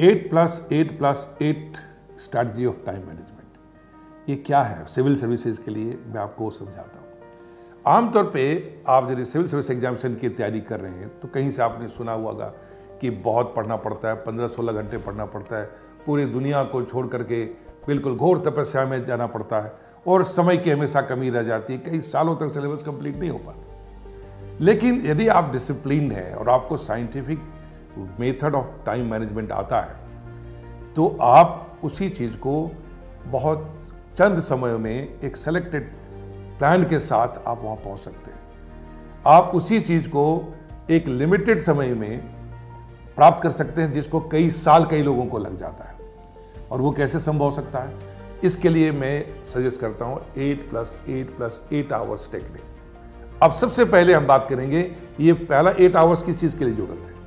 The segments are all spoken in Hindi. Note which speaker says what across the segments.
Speaker 1: Eight plus eight plus eight strategy of time management ये क्या है? सिविल सर्विसेज़ के लिए मैं आपको समझाता हूँ। आमतौर पे आप यदि सिविल सर्विस एग्जामिनेशन की तैयारी कर रहे हैं तो कहीं से आपने सुना हुआ होगा कि बहुत पढ़ना पड़ता है, पंद्रह सोलह घंटे पढ़ना पड़ता है, पूरी दुनिया को छोड़ करके बिल्कुल घोर तपस्या में जाना पड़ता है और समय की हमेशा कमी रह जाती है। कई सालों तक सिलेबस कंप्लीट नहीं हो पाता। लेकिन यदि आप डिसिप्लिन हैं और आपको scientific method of time management आता है तो आप उसी चीज़ को बहुत चंद समय में एक सेलेक्टेड प्लान के साथ आप वहाँ पहुँच सकते हैं। आप उसी चीज़ को एक लिमिटेड समय में प्राप्त कर सकते हैं, जिसको कई साल कई लोगों को लग जाता है। और वो कैसे संभव हो सकता है? इसके लिए मैं सजेस्ट करता हूँ eight plus eight plus eight hours technique अब सबसे पहले हम बात करेंगे, ये पहला एट आवर्स की चीज़ के लिए ज़रूरत है?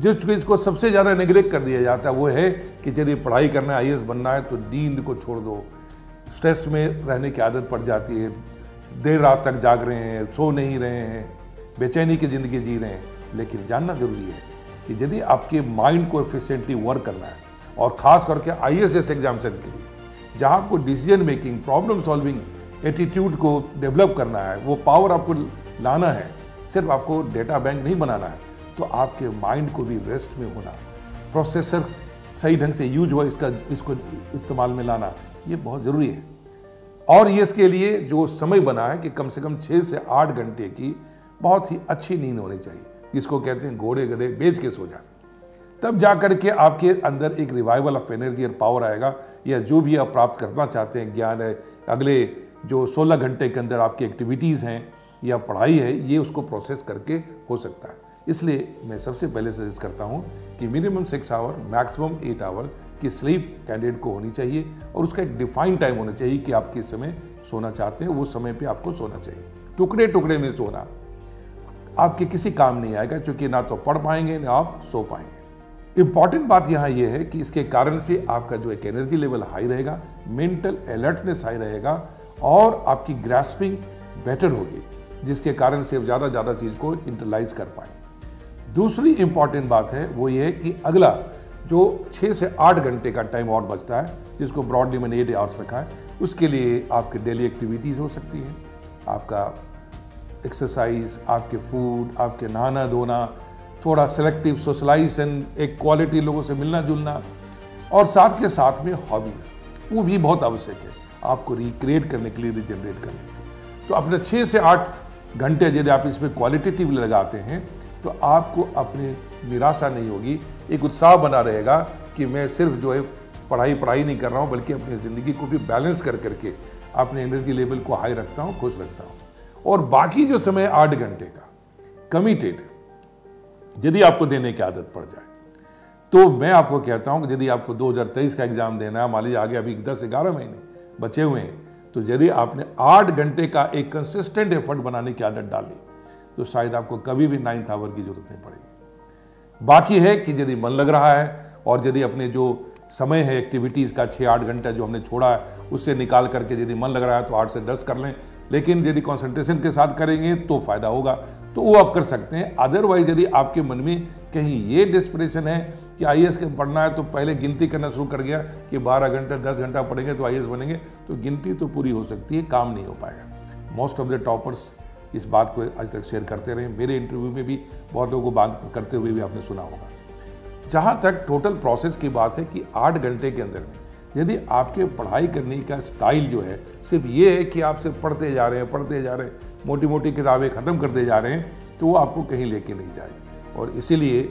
Speaker 1: जिस चीज़ को सबसे ज़्यादा नेग्लेक्ट कर दिया जाता है, वो है कि यदि पढ़ाई करना है आईएएस बनना है तो नींद को छोड़ दो। स्ट्रेस में रहने की आदत पड़ जाती है। देर रात तक जाग रहे हैं, सो नहीं रहे हैं, बेचैनी की ज़िंदगी जी रहे हैं। लेकिन जानना ज़रूरी है कि यदि आपके माइंड को एफिशिएंटली वर्क करना है, और ख़ास करके आई जैसे एग्ज़ाम सेट के लिए, जहाँ आपको decision making problem solving attitude को डेवलप करना है, वो पावर आपको लाना है। सिर्फ़ आपको डेटा बैंक नहीं बनाना है। तो आपके माइंड को भी रेस्ट में होना प्रोसेसर सही ढंग से यूज़ हुआ इसका, इसको इस्तेमाल में लाना, ये बहुत ज़रूरी है। और ये इसके लिए जो समय बना है कि कम से कम छः से आठ घंटे की बहुत ही अच्छी नींद होनी चाहिए, जिसको कहते हैं घोड़े गधे बेच के सो जाना। तब जा कर के आपके अंदर एक रिवाइवल ऑफ़ एनर्जी और पावर आएगा, या जो भी आप प्राप्त करना चाहते हैं, ज्ञान है, अगले जो 16 घंटे के अंदर आपकी एक्टिविटीज़ हैं, या पढ़ाई है, ये उसको प्रोसेस करके हो सकता है। इसलिए मैं सबसे पहले सजेस्ट करता हूँ कि minimum six hour maximum eight hour की स्लीप कैंडिडेट को होनी चाहिए और उसका एक डिफाइंड टाइम होना चाहिए कि आप किस समय सोना चाहते हैं वो समय पे आपको सोना चाहिए। टुकड़े टुकड़े में सोना। आपके किसी काम नहीं आएगा क्योंकि ना तो पढ़ पाएँगे, ना आप सो पाएँगे। इंपॉर्टेंट बात यहाँ ये है कि इसके कारण से आपका जो एक एनर्जी लेवल हाई रहेगा मेंटल अलर्टनेस हाई रहेगा और आपकी ग्रास्पिंग बेटर होगी, जिसके कारण से आप ज़्यादा ज़्यादा चीज़ को इंटरलाइज कर पाएँगे। दूसरी इंपॉर्टेंट बात है, वो ये कि अगला, जो छः से आठ घंटे का टाइम और बचता है, जिसको ब्रॉडली मैंने एट आवर्स रखा है, उसके लिए आपकी डेली एक्टिविटीज़ हो सकती हैं। आपका एक्सरसाइज आपके फ़ूड आपके नहाना धोना थोड़ा सेलेक्टिव सोशलाइजेशन एक क्वालिटी लोगों से मिलना जुलना और साथ के साथ में हॉबीज़ वो भी बहुत आवश्यक है, आपको रिक्रिएट करने के लिए रिजनरेट करने के लिए। तो अपने छः से आठ घंटे यदि आप इसमें क्वालिटेटिव लगाते हैं तो आपको अपनी निराशा नहीं होगी। एक उत्साह बना रहेगा कि मैं सिर्फ़ जो है पढ़ाई पढ़ाई नहीं कर रहा हूँ, बल्कि अपनी ज़िंदगी को भी बैलेंस कर करके अपने एनर्जी लेवल को हाई रखता हूँ, खुश रखता हूँ। और बाकी जो समय आठ घंटे का कमिटेड यदि आपको देने की आदत पड़ जाए तो मैं आपको कहता हूँ कि यदि आपको 2023 का एग्ज़ाम देना है, मान लीजिए आगे अभी दस ग्यारह महीने बचे हुए हैं तो यदि आपने आठ घंटे का एक कंसिस्टेंट एफर्ट बनाने की आदत डाली तो शायद आपको कभी भी नाइन्थ आवर की ज़रूरत नहीं पड़ेगी। बाकी है कि यदि मन लग रहा है और यदि अपने जो समय है एक्टिविटीज़ का छः आठ घंटा जो हमने छोड़ा है, उससे निकाल करके यदि मन लग रहा है तो आठ से दस कर लें। लेकिन यदि कंसंट्रेशन के साथ करेंगे तो फ़ायदा होगा। तो वो आप कर सकते हैं। अदरवाइज़ यदि आपके मन में कहीं ये डिस्प्रेशन है कि आई के पढ़ना है तो पहले गिनती करना शुरू कर गया कि 12 घंटा 10 घंटा पढ़ेंगे तो आईएएस बनेंगे। तो गिनती तो पूरी हो सकती है, काम नहीं हो पाएगा। मोस्ट ऑफ़ द टॉपर्स इस बात को आज तक शेयर करते रहे। मेरे इंटरव्यू में भी बहुत लोगों को बात करते हुए भी आपने सुना होगा। जहाँ तक टोटल प्रोसेस की बात है कि आठ घंटे के अंदर में यदि आपके पढ़ाई करने का स्टाइल जो है, सिर्फ़ ये है कि आप सिर्फ़ पढ़ते जा रहे हैं, पढ़ते जा रहे हैं मोटी मोटी किताबें ख़त्म करते जा रहे हैं तो वो आपको कहीं लेके नहीं जाएगा। और इसीलिए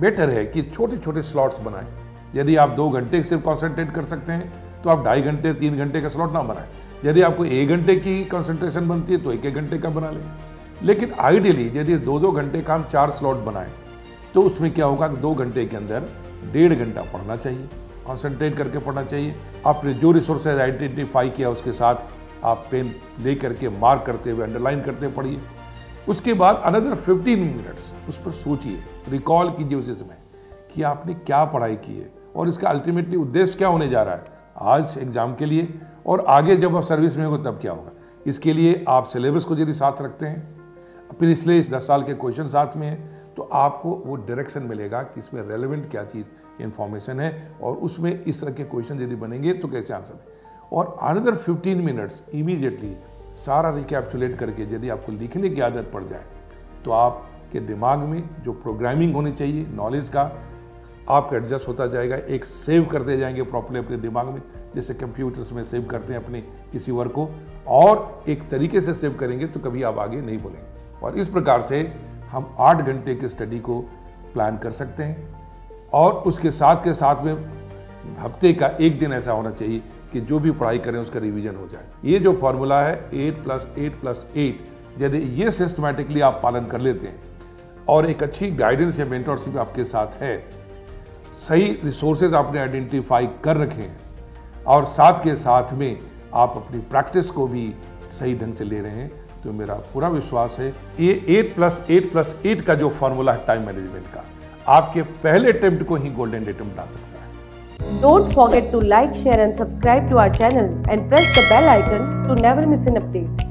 Speaker 1: बेटर है कि छोटे छोटे स्लॉट्स बनाएँ। यदि आप दो घंटे सिर्फ़ कॉन्सेंट्रेट कर सकते हैं तो आप ढाई घंटे, तीन घंटे का स्लॉट ना बनाएँ। यदि आपको एक घंटे की कंसंट्रेशन बनती है तो एक एक घंटे का बना लें। लेकिन आइडियली यदि दो दो घंटे का हम चार स्लॉट बनाएँ तो उसमें क्या होगा कि दो घंटे के अंदर डेढ़ घंटा पढ़ना चाहिए कॉन्सेंट्रेट करके पढ़ना चाहिए। आपने जो रिसोर्सेज आइडेंटिफाई किया उसके साथ आप पेन ले करके मार्क करते हुए अंडरलाइन करते पढ़िए। उसके बाद अनदर 15 मिनट्स उस पर सोचिए रिकॉल कीजिए उसी समय कि आपने क्या पढ़ाई की है और इसका अल्टीमेटली उद्देश्य क्या होने जा रहा है। आज एग्ज़ाम के लिए और आगे जब आप सर्विस में हो तब क्या होगा? इसके लिए आप सिलेबस को यदि साथ रखते हैं पिछले इस दस साल के क्वेश्चन साथ में हैं तो आपको वो डायरेक्शन मिलेगा कि इसमें रेलिवेंट क्या चीज़ इन्फॉर्मेशन है और उसमें इस तरह के क्वेश्चन यदि बनेंगे तो कैसे आंसर है? और अनदर 15 मिनट्स इमीडिएटली सारा रिकैप्चुलेट करके यदि आपको लिखने की आदत पड़ जाए तो आपके दिमाग में जो प्रोग्रामिंग होनी चाहिए नॉलेज का आपका एडजस्ट होता जाएगा, एक सेव करते जाएँगे प्रॉपरली अपने दिमाग में, जैसे कंप्यूटर्स में सेव करते हैं अपने किसी वर्क को, और एक तरीके से सेव करेंगे तो कभी आप आगे नहीं बोलेंगे और इस प्रकार से हम आठ घंटे की स्टडी को प्लान कर सकते हैं, और उसके साथ के साथ में हफ़्ते का एक दिन ऐसा होना चाहिए कि जो भी पढ़ाई करें उसका रिवीजन हो जाए। ये जो फॉर्मूला है eight plus eight plus eight यदि ये सिस्टमेटिकली आप पालन कर लेते हैं, और एक अच्छी गाइडेंस या मेंटरशिप आपके साथ है सही रिसोर्सेज आपने आइडेंटिफाई कर रखे हैं और साथ के साथ में आप अपनी प्रैक्टिस को भी सही ढंग से ले रहे हैं तो मेरा पूरा विश्वास है, ये eight plus eight plus eight का जो फॉर्मूला है टाइम मैनेजमेंट का, आपके पहले अटेम्प्ट को ही गोल्डन अटेम्प्ट बना सकता है।
Speaker 2: Don't forget to like share and subscribe to our channel and press the bell icon to never miss an update